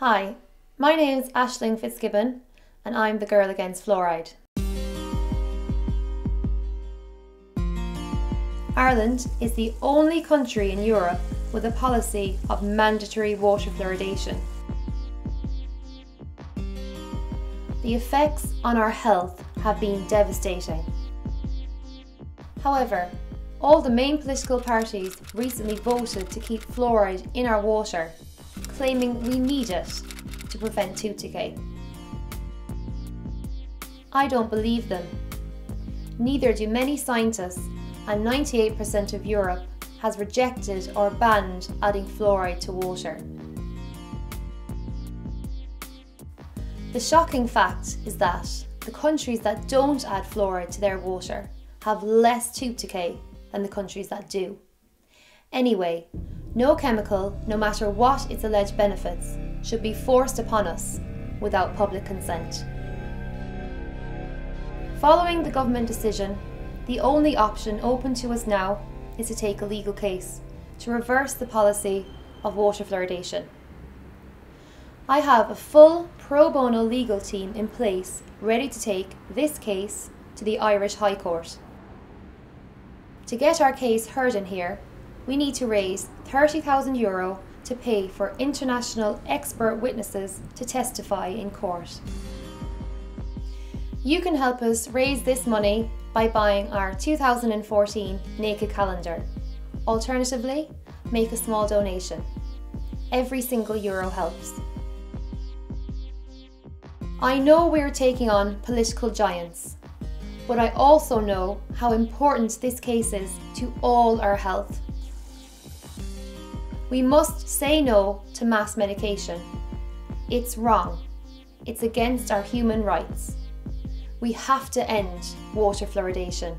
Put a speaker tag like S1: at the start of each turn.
S1: Hi, my name is Aisling Fitzgibbon and I'm the girl against fluoride. Ireland is the only country in Europe with a policy of mandatory water fluoridation. The effects on our health have been devastating. However, all the main political parties recently voted to keep fluoride in our water, claiming we need it to prevent tooth decay. I don't believe them. Neither do many scientists, and 98% of Europe has rejected or banned adding fluoride to water. The shocking fact is that the countries that don't add fluoride to their water have less tooth decay than the countries that do. Anyway, no chemical, no matter what its alleged benefits, should be forced upon us without public consent. Following the government decision, the only option open to us now is to take a legal case to reverse the policy of water fluoridation. I have a full pro bono legal team in place ready to take this case to the Irish High Court. To get our case heard in here, we need to raise €30,000 Euro to pay for international expert witnesses to testify in court. You can help us raise this money by buying our 2014 Naked Calendar. Alternatively, make a small donation. Every single euro helps. I know we're taking on political giants, but I also know how important this case is to all our health. We must say no to mass medication. It's wrong. It's against our human rights. We have to end water fluoridation.